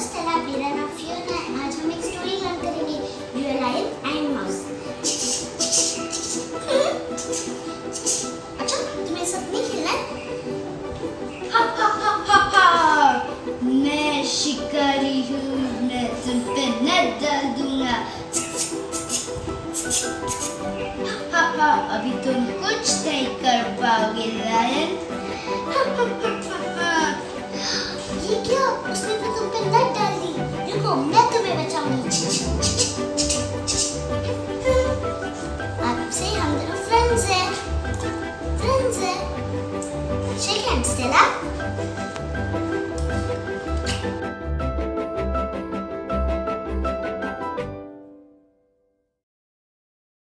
नमस्ते मेरा नाम फियोना है। आज हम एक स्टोरी लर्न करेंगे। यूर लायन एंड माउस अच्छा तुम्हें सब नहीं खेलना है? हा हा हा हा हा। मैं शिकारी हूँ मैं तुम पे नज़र डाल दूँगा। हा हा अभी तुम कुछ नहीं कर पाओगे